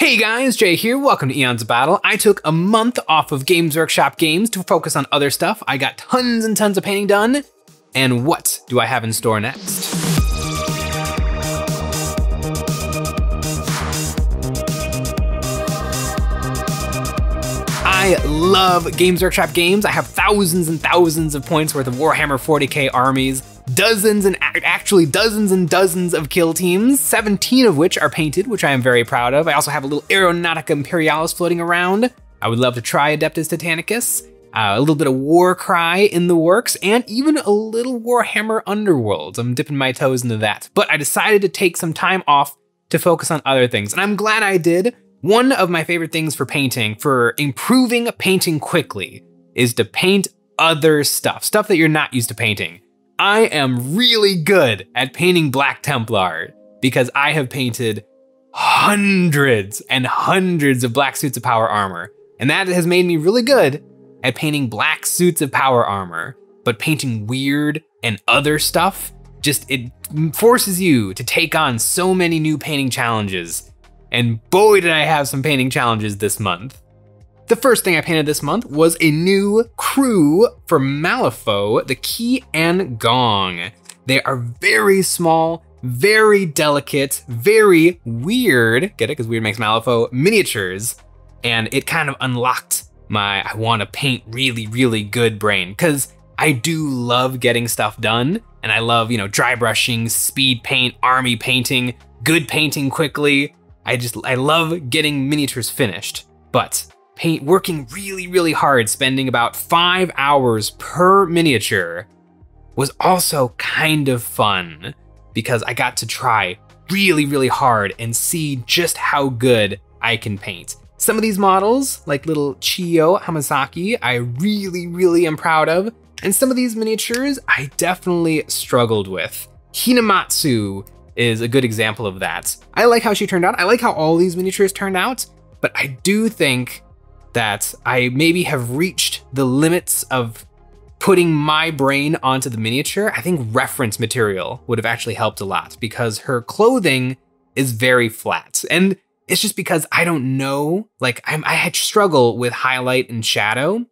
Hey guys, Jay here, welcome to Eons Battle. I took a month off of Games Workshop games to focus on other stuff. I got tons and tons of painting done. And what do I have in store next? I love Games Workshop games. I have thousands and thousands of points worth of Warhammer 40k armies, dozens and actually dozens and dozens of kill teams, 17 of which are painted, which I am very proud of. I also have a little Aeronautica Imperialis floating around. I would love to try Adeptus Titanicus, uh, a little bit of Warcry in the works, and even a little Warhammer Underworlds. I'm dipping my toes into that. But I decided to take some time off to focus on other things, and I'm glad I did one of my favorite things for painting, for improving painting quickly, is to paint other stuff, stuff that you're not used to painting. I am really good at painting Black Templar because I have painted hundreds and hundreds of black suits of power armor. And that has made me really good at painting black suits of power armor. But painting weird and other stuff, just it forces you to take on so many new painting challenges and boy did I have some painting challenges this month. The first thing I painted this month was a new crew for Malifaux, the Key and Gong. They are very small, very delicate, very weird, get it, because weird makes Malifaux, miniatures. And it kind of unlocked my I want to paint really, really good brain, because I do love getting stuff done, and I love, you know, dry brushing, speed paint, army painting, good painting quickly, I just, I love getting miniatures finished, but paint, working really, really hard, spending about five hours per miniature was also kind of fun because I got to try really, really hard and see just how good I can paint. Some of these models, like little Chiyo Hamasaki, I really, really am proud of. And some of these miniatures, I definitely struggled with. Hinamatsu is a good example of that. I like how she turned out. I like how all these miniatures turned out, but I do think that I maybe have reached the limits of putting my brain onto the miniature. I think reference material would have actually helped a lot because her clothing is very flat. And it's just because I don't know, like I'm, I had struggle with highlight and shadow.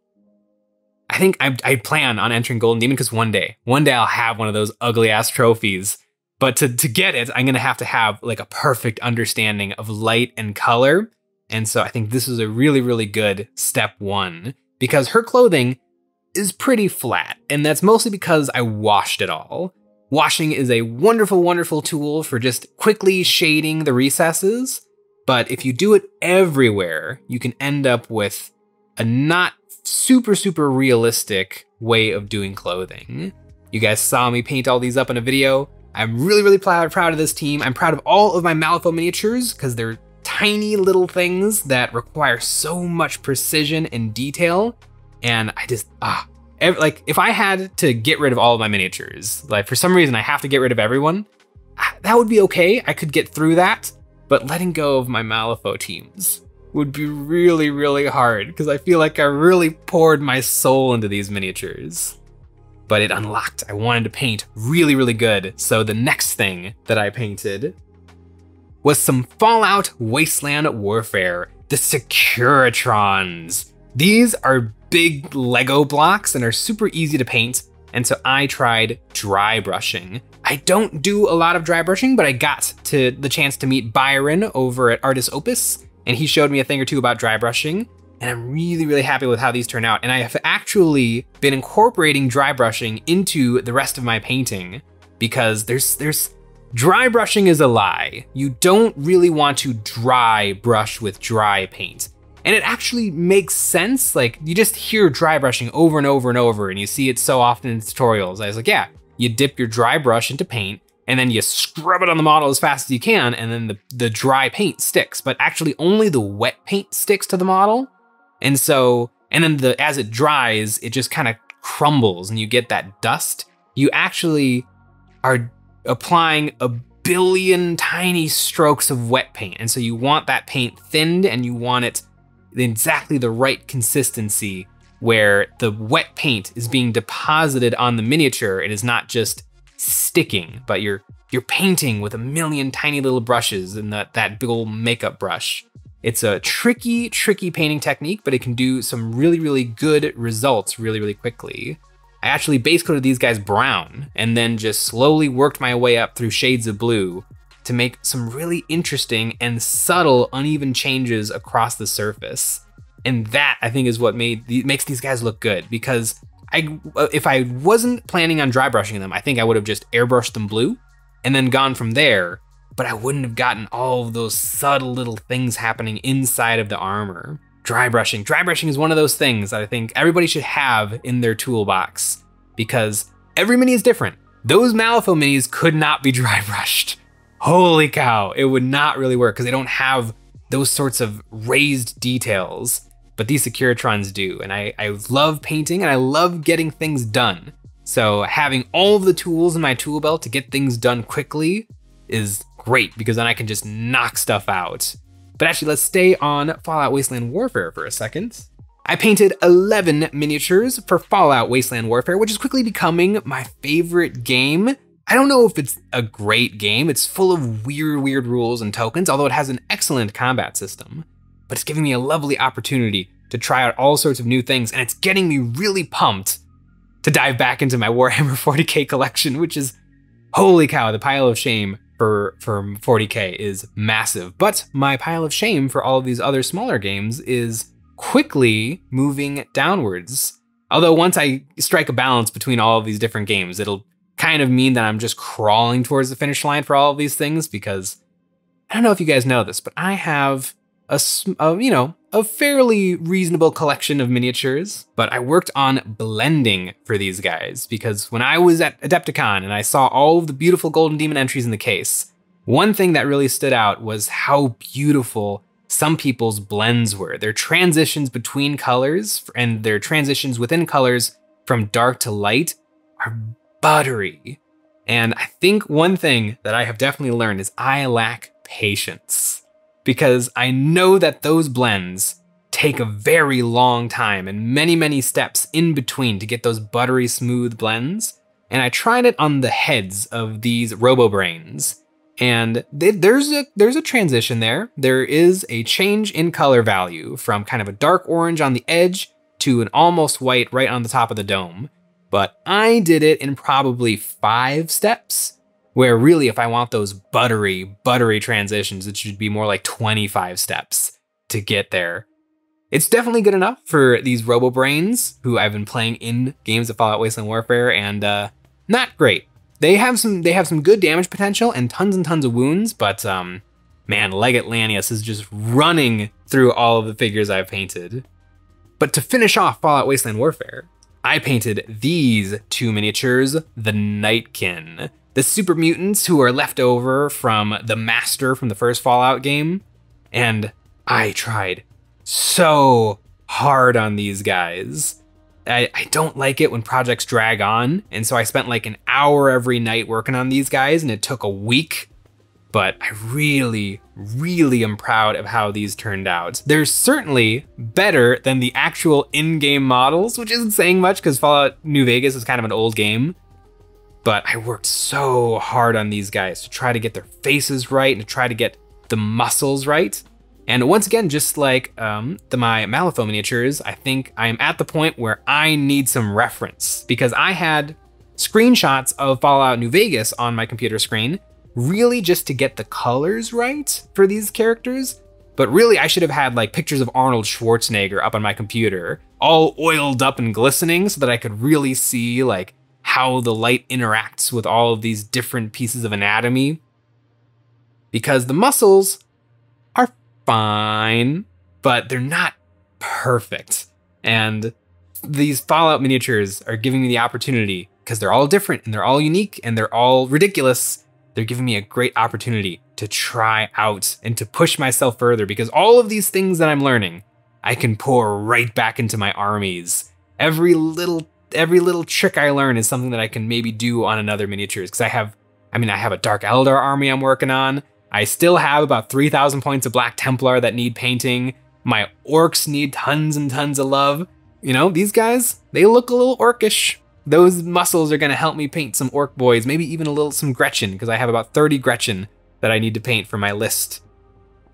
I think I, I plan on entering Golden Demon because one day, one day I'll have one of those ugly ass trophies but to, to get it, I'm gonna have to have like a perfect understanding of light and color. And so I think this is a really, really good step one because her clothing is pretty flat. And that's mostly because I washed it all. Washing is a wonderful, wonderful tool for just quickly shading the recesses. But if you do it everywhere, you can end up with a not super, super realistic way of doing clothing. You guys saw me paint all these up in a video. I'm really, really proud, proud of this team. I'm proud of all of my Malifaux miniatures because they're tiny little things that require so much precision and detail. And I just, ah, every, like if I had to get rid of all of my miniatures, like for some reason I have to get rid of everyone, ah, that would be okay. I could get through that. But letting go of my Malifaux teams would be really, really hard because I feel like I really poured my soul into these miniatures but it unlocked. I wanted to paint really, really good. So the next thing that I painted was some Fallout Wasteland Warfare, the Securitrons. These are big Lego blocks and are super easy to paint. And so I tried dry brushing. I don't do a lot of dry brushing, but I got to the chance to meet Byron over at Artis Opus, and he showed me a thing or two about dry brushing and I'm really, really happy with how these turn out. And I have actually been incorporating dry brushing into the rest of my painting because there's, there's, dry brushing is a lie. You don't really want to dry brush with dry paint. And it actually makes sense. Like you just hear dry brushing over and over and over and you see it so often in tutorials. I was like, yeah, you dip your dry brush into paint and then you scrub it on the model as fast as you can and then the, the dry paint sticks, but actually only the wet paint sticks to the model. And so, and then the as it dries, it just kind of crumbles and you get that dust. You actually are applying a billion tiny strokes of wet paint. And so you want that paint thinned and you want it exactly the right consistency where the wet paint is being deposited on the miniature. and It is not just sticking, but you're you're painting with a million tiny little brushes and that, that big old makeup brush. It's a tricky, tricky painting technique, but it can do some really, really good results really, really quickly. I actually base coated these guys brown and then just slowly worked my way up through shades of blue to make some really interesting and subtle uneven changes across the surface. And that I think is what made the, makes these guys look good because I if I wasn't planning on dry brushing them, I think I would have just airbrushed them blue and then gone from there, but I wouldn't have gotten all of those subtle little things happening inside of the armor. Dry brushing. Dry brushing is one of those things that I think everybody should have in their toolbox because every mini is different. Those Malifaux minis could not be dry brushed. Holy cow, it would not really work because they don't have those sorts of raised details, but these Securitrons do. And I, I love painting and I love getting things done. So having all of the tools in my tool belt to get things done quickly is great because then I can just knock stuff out. But actually, let's stay on Fallout Wasteland Warfare for a second. I painted 11 miniatures for Fallout Wasteland Warfare, which is quickly becoming my favorite game. I don't know if it's a great game. It's full of weird, weird rules and tokens, although it has an excellent combat system. But it's giving me a lovely opportunity to try out all sorts of new things, and it's getting me really pumped to dive back into my Warhammer 40k collection, which is holy cow, the pile of shame for, for 40k is massive. But my pile of shame for all of these other smaller games is quickly moving downwards. Although once I strike a balance between all of these different games, it'll kind of mean that I'm just crawling towards the finish line for all of these things because I don't know if you guys know this, but I have a, a, you know, a fairly reasonable collection of miniatures, but I worked on blending for these guys because when I was at Adepticon and I saw all of the beautiful Golden Demon entries in the case, one thing that really stood out was how beautiful some people's blends were. Their transitions between colors and their transitions within colors from dark to light are buttery. And I think one thing that I have definitely learned is I lack patience because I know that those blends take a very long time and many, many steps in between to get those buttery smooth blends. And I tried it on the heads of these RoboBrains. And they, there's a there's a transition there. There is a change in color value from kind of a dark orange on the edge to an almost white right on the top of the dome. But I did it in probably five steps where really, if I want those buttery, buttery transitions, it should be more like 25 steps to get there. It's definitely good enough for these RoboBrains, who I've been playing in games of Fallout Wasteland Warfare, and uh, not great. They have some they have some good damage potential and tons and tons of wounds, but um, man, Legate Lanius is just running through all of the figures I've painted. But to finish off Fallout Wasteland Warfare, I painted these two miniatures, the Nightkin the super mutants who are left over from the master from the first Fallout game. And I tried so hard on these guys. I, I don't like it when projects drag on. And so I spent like an hour every night working on these guys, and it took a week. But I really, really am proud of how these turned out. They're certainly better than the actual in game models, which isn't saying much because Fallout New Vegas is kind of an old game but I worked so hard on these guys to try to get their faces right and to try to get the muscles right. And once again, just like um, the, my Malifaux miniatures, I think I am at the point where I need some reference because I had screenshots of Fallout New Vegas on my computer screen, really just to get the colors right for these characters. But really, I should have had like pictures of Arnold Schwarzenegger up on my computer, all oiled up and glistening so that I could really see like how the light interacts with all of these different pieces of anatomy. Because the muscles are fine, but they're not perfect. And these Fallout miniatures are giving me the opportunity, because they're all different and they're all unique and they're all ridiculous. They're giving me a great opportunity to try out and to push myself further because all of these things that I'm learning, I can pour right back into my armies. Every little every little trick I learn is something that I can maybe do on another miniatures. Because I have, I mean, I have a Dark Eldar army I'm working on. I still have about 3,000 points of Black Templar that need painting. My orcs need tons and tons of love. You know, these guys, they look a little orcish. Those muscles are gonna help me paint some orc boys, maybe even a little some Gretchin, because I have about 30 Gretchin that I need to paint for my list.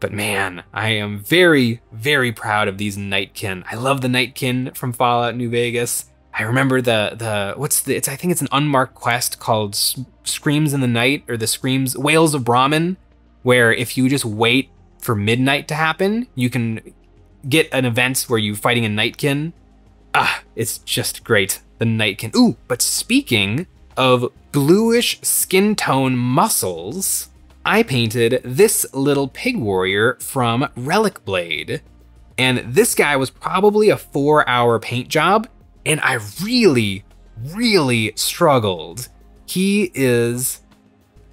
But man, I am very, very proud of these Nightkin. I love the Nightkin from Fallout New Vegas. I remember the the what's the it's I think it's an unmarked quest called Screams in the Night or the Screams Wails of Brahmin, where if you just wait for midnight to happen, you can get an event where you're fighting a Nightkin. Ah, it's just great. The Nightkin. Ooh, but speaking of bluish skin tone muscles, I painted this little pig warrior from Relicblade. And this guy was probably a four hour paint job, and I really, really struggled. He is.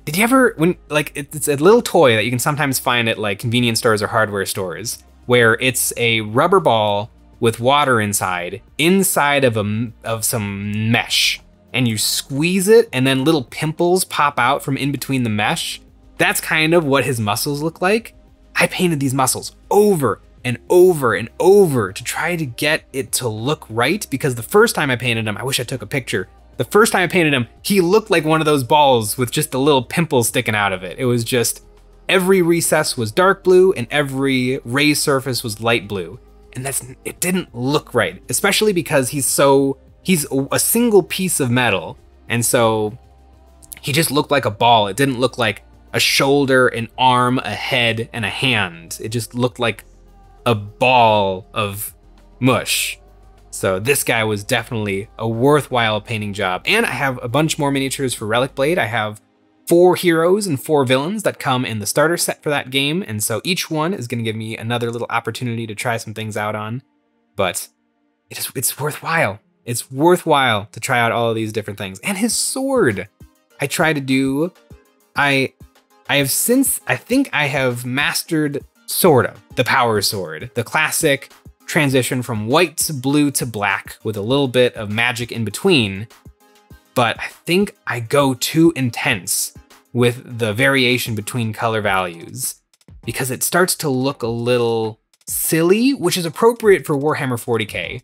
Did you ever, when, like, it's a little toy that you can sometimes find at like convenience stores or hardware stores, where it's a rubber ball with water inside, inside of a, of some mesh, and you squeeze it, and then little pimples pop out from in between the mesh that's kind of what his muscles look like. I painted these muscles over and over and over to try to get it to look right because the first time I painted him, I wish I took a picture. The first time I painted him, he looked like one of those balls with just a little pimple sticking out of it. It was just every recess was dark blue and every raised surface was light blue. And that's it didn't look right, especially because he's so he's a single piece of metal. And so he just looked like a ball. It didn't look like a shoulder, an arm, a head, and a hand. It just looked like a ball of mush. So this guy was definitely a worthwhile painting job. And I have a bunch more miniatures for Relicblade. I have four heroes and four villains that come in the starter set for that game. And so each one is gonna give me another little opportunity to try some things out on. But it is, it's worthwhile. It's worthwhile to try out all of these different things. And his sword. I try to do, I I have since, I think I have mastered sort of the power sword, the classic transition from white to blue to black with a little bit of magic in between. But I think I go too intense with the variation between color values because it starts to look a little silly, which is appropriate for Warhammer 40k.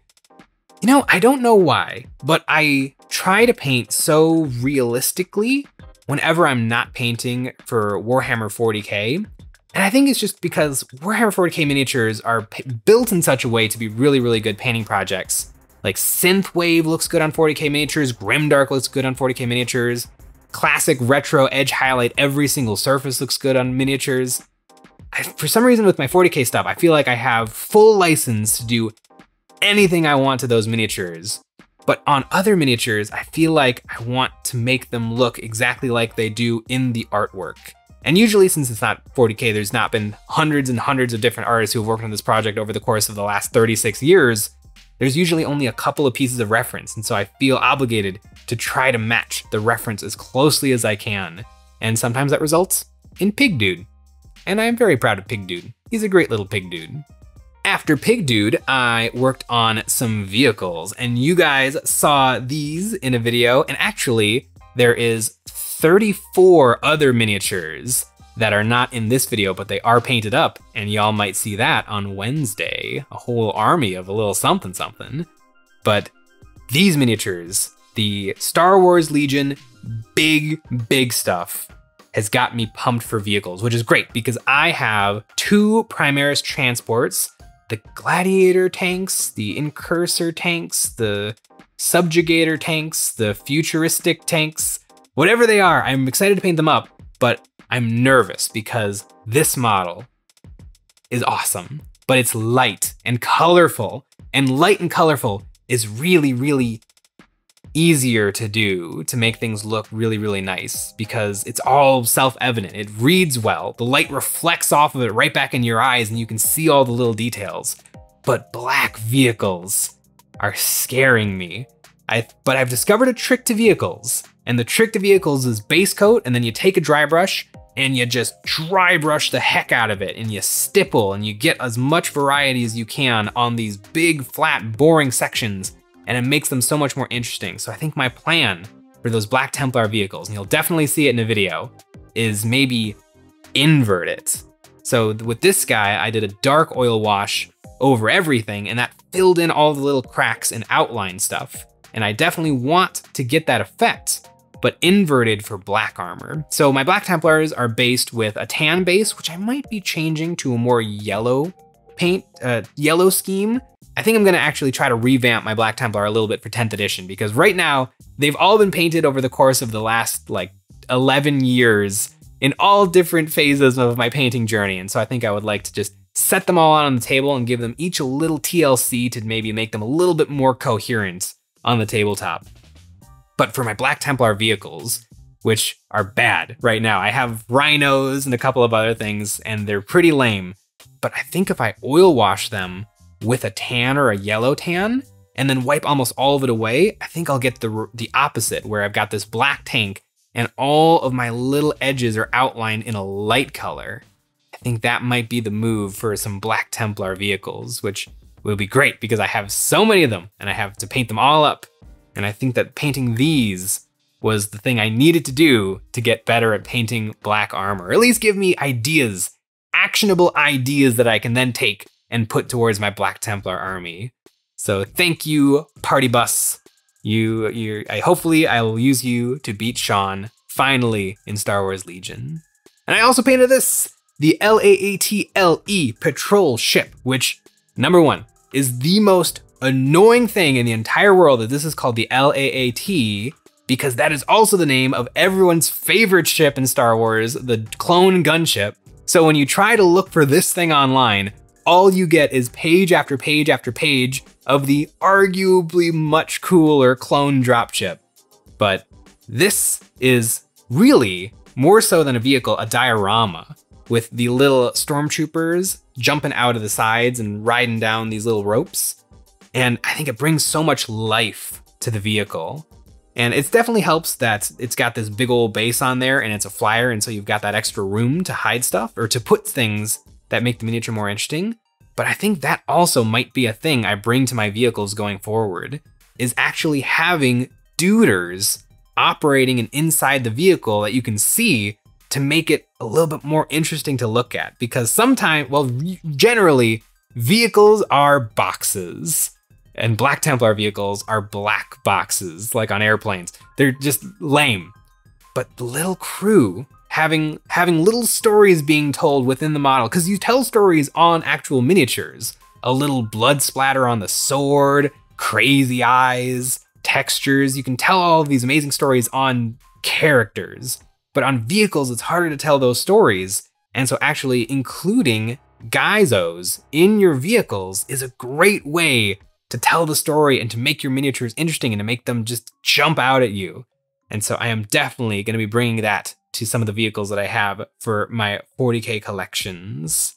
You know, I don't know why, but I try to paint so realistically whenever I'm not painting for Warhammer 40k. And I think it's just because Warhammer 40k miniatures are built in such a way to be really, really good painting projects. Like Synthwave looks good on 40k miniatures, Grimdark looks good on 40k miniatures, classic retro edge highlight, every single surface looks good on miniatures. I, for some reason with my 40k stuff, I feel like I have full license to do anything I want to those miniatures. But on other miniatures, I feel like I want to make them look exactly like they do in the artwork. And usually since it's not 40K, there's not been hundreds and hundreds of different artists who have worked on this project over the course of the last 36 years, there's usually only a couple of pieces of reference. And so I feel obligated to try to match the reference as closely as I can. And sometimes that results in Pig Dude. And I am very proud of Pig Dude. He's a great little pig dude. After Pig Dude, I worked on some vehicles and you guys saw these in a video. And actually there is 34 other miniatures that are not in this video, but they are painted up and y'all might see that on Wednesday, a whole army of a little something something. But these miniatures, the Star Wars Legion, big, big stuff has got me pumped for vehicles, which is great because I have two Primaris transports the gladiator tanks, the incursor tanks, the subjugator tanks, the futuristic tanks, whatever they are, I'm excited to paint them up, but I'm nervous because this model is awesome, but it's light and colorful, and light and colorful is really, really easier to do to make things look really, really nice because it's all self-evident. It reads well. The light reflects off of it right back in your eyes and you can see all the little details. But black vehicles are scaring me. I, but I've discovered a trick to vehicles. And the trick to vehicles is base coat and then you take a dry brush and you just dry brush the heck out of it and you stipple and you get as much variety as you can on these big, flat, boring sections and it makes them so much more interesting. So I think my plan for those Black Templar vehicles, and you'll definitely see it in a video, is maybe invert it. So with this guy, I did a dark oil wash over everything and that filled in all the little cracks and outline stuff. And I definitely want to get that effect, but inverted for black armor. So my Black Templars are based with a tan base, which I might be changing to a more yellow paint, uh, yellow scheme. I think I'm gonna actually try to revamp my Black Templar a little bit for 10th edition because right now they've all been painted over the course of the last like 11 years in all different phases of my painting journey. And so I think I would like to just set them all out on the table and give them each a little TLC to maybe make them a little bit more coherent on the tabletop. But for my Black Templar vehicles, which are bad right now, I have rhinos and a couple of other things, and they're pretty lame. But I think if I oil wash them with a tan or a yellow tan, and then wipe almost all of it away, I think I'll get the, the opposite, where I've got this black tank and all of my little edges are outlined in a light color. I think that might be the move for some Black Templar vehicles, which will be great because I have so many of them and I have to paint them all up. And I think that painting these was the thing I needed to do to get better at painting black armor, at least give me ideas, actionable ideas that I can then take and put towards my Black Templar army. So thank you, Party Bus. You, you, I hopefully I will use you to beat Sean finally in Star Wars Legion. And I also painted this, the LAATLE patrol ship, which number one is the most annoying thing in the entire world that this is called the LAAT because that is also the name of everyone's favorite ship in Star Wars, the clone gunship. So when you try to look for this thing online, all you get is page after page after page of the arguably much cooler clone dropship. But this is really, more so than a vehicle, a diorama with the little stormtroopers jumping out of the sides and riding down these little ropes. And I think it brings so much life to the vehicle. And it definitely helps that it's got this big old base on there and it's a flyer. And so you've got that extra room to hide stuff or to put things that make the miniature more interesting. But I think that also might be a thing I bring to my vehicles going forward is actually having duders operating and inside the vehicle that you can see to make it a little bit more interesting to look at. Because sometimes, well, generally, vehicles are boxes and Black Templar vehicles are black boxes, like on airplanes. They're just lame. But the little crew having having little stories being told within the model, because you tell stories on actual miniatures. A little blood splatter on the sword, crazy eyes, textures. You can tell all of these amazing stories on characters. But on vehicles, it's harder to tell those stories. And so actually including Gyzos in your vehicles is a great way to tell the story and to make your miniatures interesting and to make them just jump out at you. And so I am definitely going to be bringing that to some of the vehicles that I have for my 40k collections.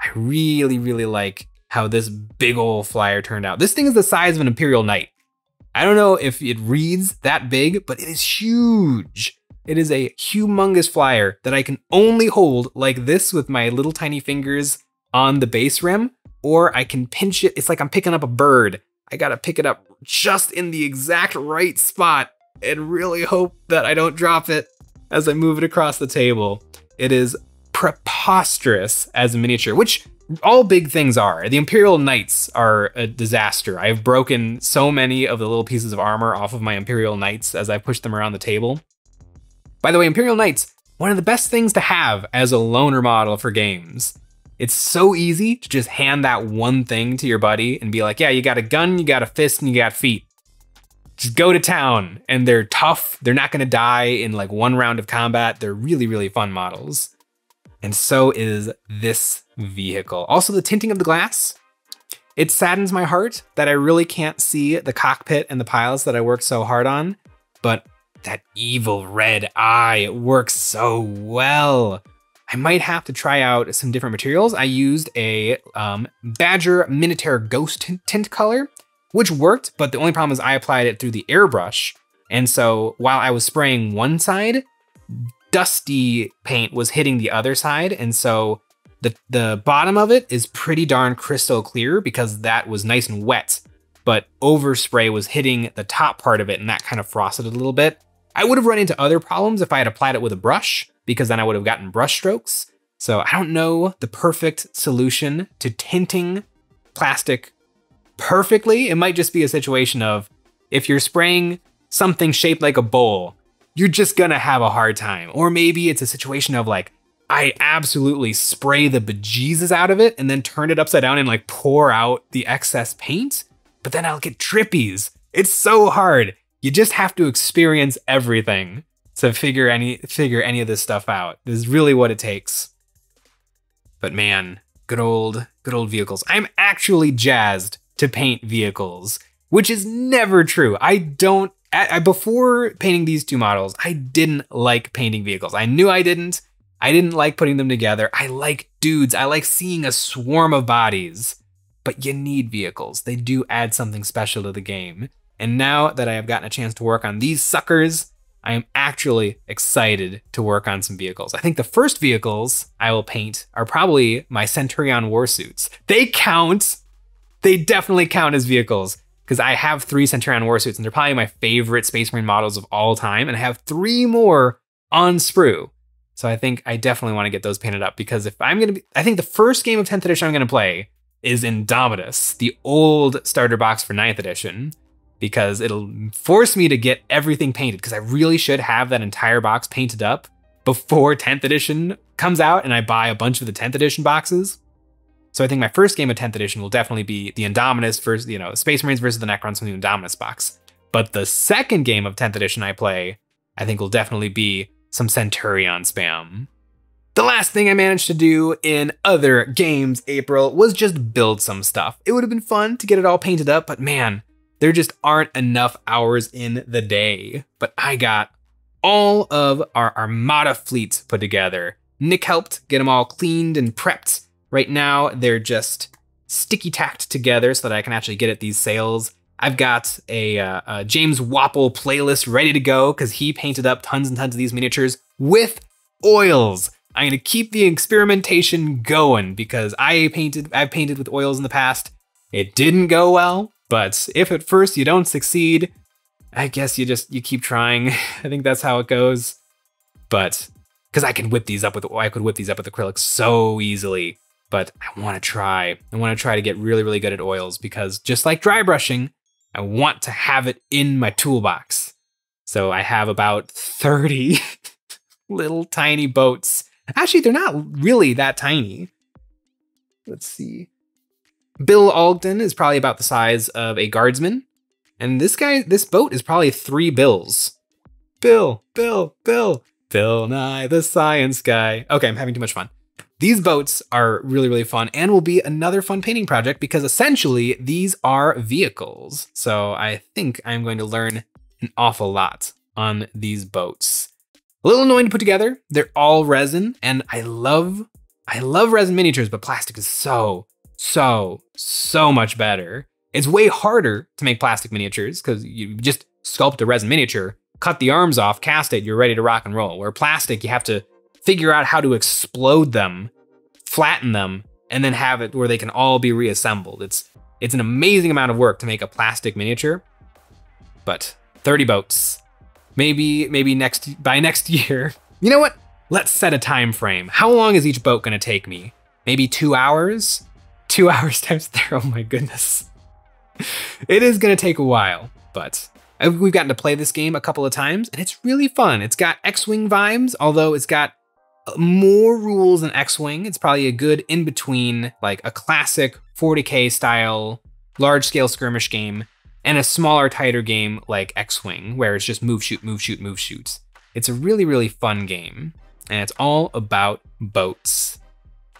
I really, really like how this big old flyer turned out. This thing is the size of an Imperial Knight. I don't know if it reads that big, but it is huge. It is a humongous flyer that I can only hold like this with my little tiny fingers on the base rim or I can pinch it. It's like I'm picking up a bird. I gotta pick it up just in the exact right spot and really hope that I don't drop it as I move it across the table. It is preposterous as a miniature, which all big things are. The Imperial Knights are a disaster. I've broken so many of the little pieces of armor off of my Imperial Knights as I push them around the table. By the way, Imperial Knights, one of the best things to have as a loner model for games. It's so easy to just hand that one thing to your buddy and be like, yeah, you got a gun, you got a fist, and you got feet. Just go to town. And they're tough. They're not gonna die in like one round of combat. They're really, really fun models. And so is this vehicle. Also, the tinting of the glass. It saddens my heart that I really can't see the cockpit and the piles that I worked so hard on, but that evil red eye works so well. I might have to try out some different materials. I used a um, Badger Minitaire Ghost tint color, which worked, but the only problem is I applied it through the airbrush. And so while I was spraying one side, dusty paint was hitting the other side. And so the, the bottom of it is pretty darn crystal clear because that was nice and wet, but overspray was hitting the top part of it and that kind of frosted a little bit. I would have run into other problems if I had applied it with a brush, because then I would have gotten brush strokes. So I don't know the perfect solution to tinting plastic perfectly. It might just be a situation of if you're spraying something shaped like a bowl you're just gonna have a hard time. Or maybe it's a situation of like, I absolutely spray the bejesus out of it and then turn it upside down and like pour out the excess paint, but then I'll get trippies. It's so hard. You just have to experience everything to figure any figure any of this stuff out. This is really what it takes. But man, good old good old vehicles. I'm actually jazzed to paint vehicles, which is never true. I don't I, before painting these two models, I didn't like painting vehicles. I knew I didn't. I didn't like putting them together. I like dudes. I like seeing a swarm of bodies. But you need vehicles. They do add something special to the game. And now that I have gotten a chance to work on these suckers, I am actually excited to work on some vehicles. I think the first vehicles I will paint are probably my Centurion warsuits. They count. They definitely count as vehicles because I have three Centurion warsuits and they're probably my favorite Space Marine models of all time. And I have three more on sprue. So I think I definitely want to get those painted up because if I'm going to be, I think the first game of 10th edition I'm going to play is Indomitus, the old starter box for 9th edition, because it'll force me to get everything painted because I really should have that entire box painted up before 10th edition comes out and I buy a bunch of the 10th edition boxes. So I think my first game of 10th edition will definitely be the Indomitus versus, you know, Space Marines versus the Necrons from the Indomitus box. But the second game of 10th edition I play, I think will definitely be some Centurion spam. The last thing I managed to do in other games April was just build some stuff. It would have been fun to get it all painted up, but man, there just aren't enough hours in the day. But I got all of our Armada fleets put together. Nick helped get them all cleaned and prepped. Right now, they're just sticky tacked together so that I can actually get at these sails. I've got a, uh, a James Wappel playlist ready to go because he painted up tons and tons of these miniatures with oils. I'm gonna keep the experimentation going because I painted I've painted with oils in the past. It didn't go well, but if at first you don't succeed, I guess you just you keep trying. I think that's how it goes. But because I can whip these up with I could whip these up with acrylic so easily. But I want to try. I want to try to get really really good at oils because just like dry brushing, I want to have it in my toolbox. So I have about 30 little tiny boats Actually, they're not really that tiny. Let's see. Bill Ogden is probably about the size of a guardsman. And this guy, this boat is probably three bills. Bill, Bill, Bill, Bill Nye the Science Guy. Okay, I'm having too much fun. These boats are really, really fun and will be another fun painting project because essentially these are vehicles. So I think I'm going to learn an awful lot on these boats. A little annoying to put together. They're all resin, and I love, I love resin miniatures, but plastic is so, so, so much better. It's way harder to make plastic miniatures because you just sculpt a resin miniature, cut the arms off, cast it, you're ready to rock and roll. Where plastic, you have to figure out how to explode them, flatten them, and then have it where they can all be reassembled. It's it's an amazing amount of work to make a plastic miniature, but 30 boats, maybe maybe next by next year. You know what? Let's set a time frame. How long is each boat gonna take me? Maybe two hours? Two hours times there, oh my goodness. it is gonna take a while, but we've gotten to play this game a couple of times and it's really fun. It's got X-Wing vibes, although it's got uh, more rules than X-Wing. It's probably a good in-between, like a classic 40K style large scale skirmish game and a smaller, tighter game like X Wing, where it's just move, shoot, move, shoot, move, shoot. It's a really, really fun game, and it's all about boats.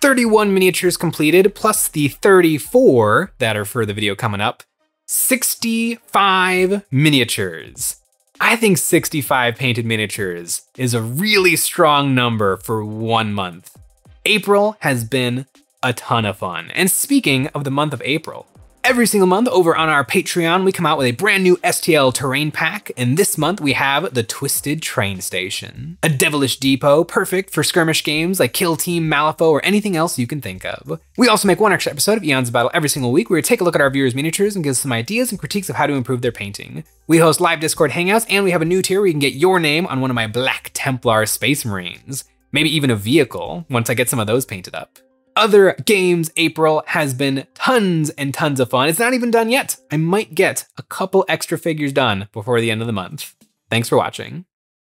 31 miniatures completed, plus the 34 that are for the video coming up. 65 miniatures. I think 65 painted miniatures is a really strong number for one month. April has been a ton of fun. And speaking of the month of April, Every single month over on our Patreon, we come out with a brand new STL terrain pack, and this month we have the Twisted Train Station. A devilish depot, perfect for skirmish games like Kill Team, Malifaux, or anything else you can think of. We also make one extra episode of Eons of Battle every single week where we take a look at our viewers' miniatures and give some ideas and critiques of how to improve their painting. We host live Discord hangouts, and we have a new tier where you can get your name on one of my Black Templar Space Marines. Maybe even a vehicle, once I get some of those painted up other games April has been tons and tons of fun. It's not even done yet. I might get a couple extra figures done before the end of the month. Thanks for watching.